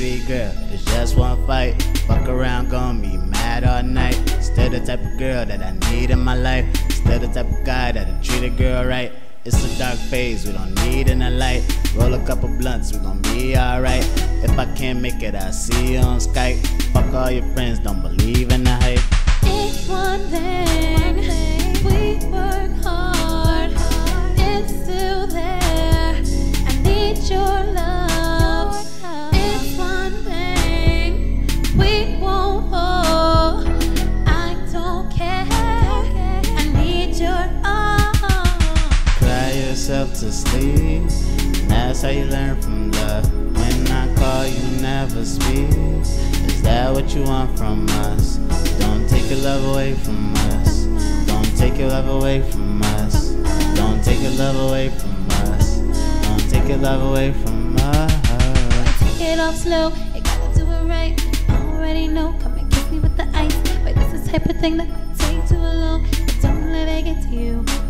pretty girl, it's just one fight. Fuck around, gon' be mad all night. Still the type of girl that I need in my life. Still the type of guy that'll treat a girl right. It's a dark phase, we don't need in the light. Roll a couple blunts, we gon' be alright. If I can't make it, I'll see you on Skype. Fuck all your friends, don't believe in the yourself to sleep. That's how you learn from love. When I call, you never speak. Is that what you want from us? Don't take your love away from us. Don't take your love away from us. Don't take your love away from us. Don't take your love away from us. Take it off slow. You gotta do it right. I already know. Come and kiss me with the ice. Wait, this is the type of thing that might take too long. Don't let it get to you.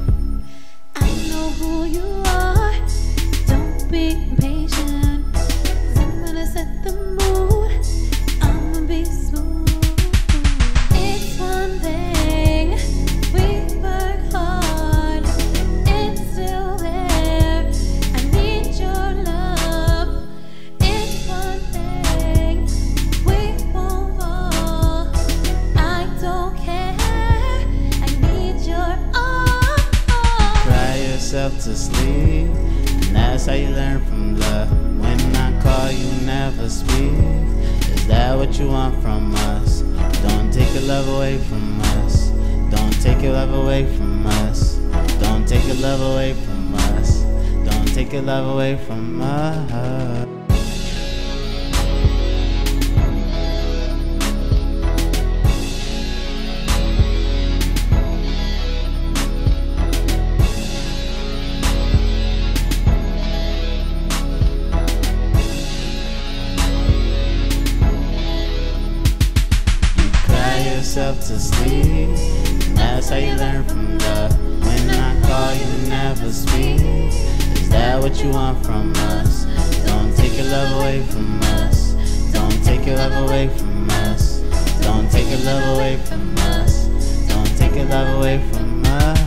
To sleep. And that's how you learn from love. When I call, you never speak. Is that what you want from us? Don't take your love away from us. Don't take your love away from us. Don't take your love away from us. Don't take your love away from us. Yourself to sleep. That's how you learn from love. When I call, you never speak. Is that what you want from us? Don't take your love away from us. Don't take your love away from us. Don't take your love away from us. Don't take your love away from us.